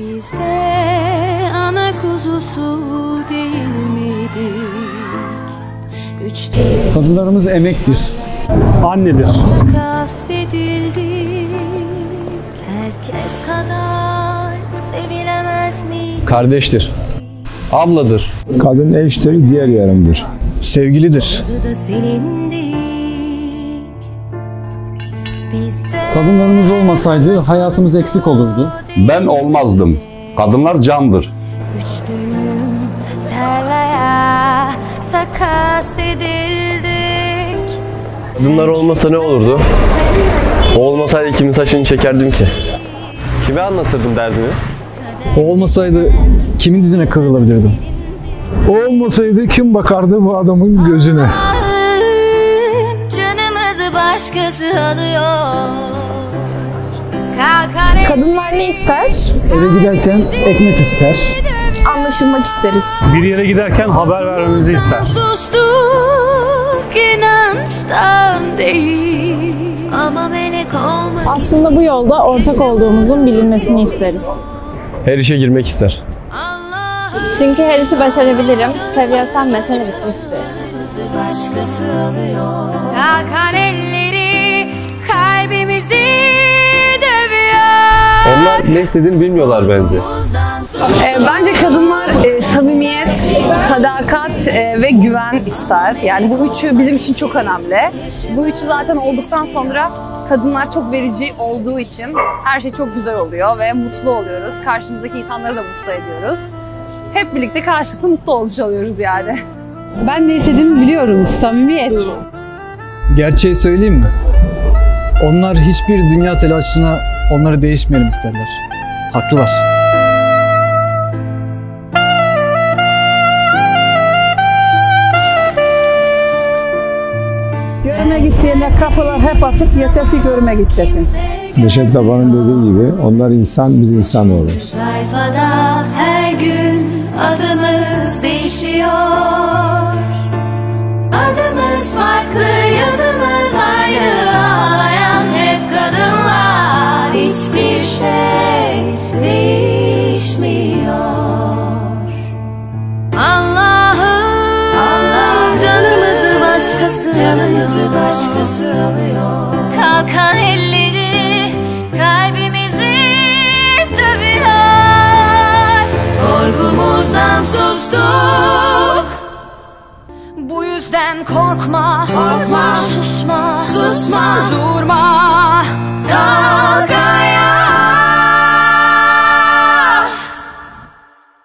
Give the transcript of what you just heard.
Biz de ana kuzusu değil miydik? Üç değil Kadınlarımız emektir. Annedir. kasedildik. Herkes kadar sevilemez mi? Kardeştir. Abladır. Kadın eştir, diğer yarımdır. Sevgilidir. Biz de Kadınlarımız olmasaydı hayatımız eksik olurdu. Ben olmazdım. Kadınlar candır. üç düğüm tarlaya takas edildik. Kadınlar olmasa ne olurdu? O olmasaydı kimin saçını çekerdim ki? Kime anlatırdım derdimi? O olmasaydı kimin dizine kırılabilirdim? O olmasaydı kim bakardı bu adamın gözüne? Başkası alıyor. Kadınlar ne ister? Eve giderken ekmek ister. Anlaşılmak isteriz. Bir yere giderken haber vermemizi ister. sustuk inançtan değil. Ama melek olmak Aslında bu yolda ortak olduğumuzun bilinmesini isteriz. Her işe girmek ister. Çünkü her işi başarabilirim. Seviyorsam mesele bitmiştir. Başkası alıyor. Onlar ne istediğini bilmiyorlar bence. E, Bence kadınlar e, samimiyet, sadakat e, ve güven ister. Yani bu üçü bizim için çok önemli. Bu üçü zaten olduktan sonra kadınlar çok verici olduğu için her şey çok güzel oluyor ve mutlu oluyoruz. Karşımızdaki insanları da mutlu ediyoruz. Hep birlikte karşılıklı mutlu olmuş oluyoruz yani. Ben ne istediğimi biliyorum. Samimiyet. Gerçeği söyleyeyim mi? Onlar hiçbir dünya telaşına onları değişmeyelim isterler. Haklılar. Görmek isteyenler kapılar hep açık. Yeter ki görmek istesin. Neşet Baba'nın dediği gibi onlar insan, biz insanoğluyuz. sayfada her gün adımız değişiyor. Hiçbir şey değişmiyor. Allah'ım Allah canımızı başkası canımızı başkası alıyor. Kalkan elleri kalbimizi dövüyor. Korkumuzdan sustuk. Bu yüzden korkma, korkma, susma, susma, durma.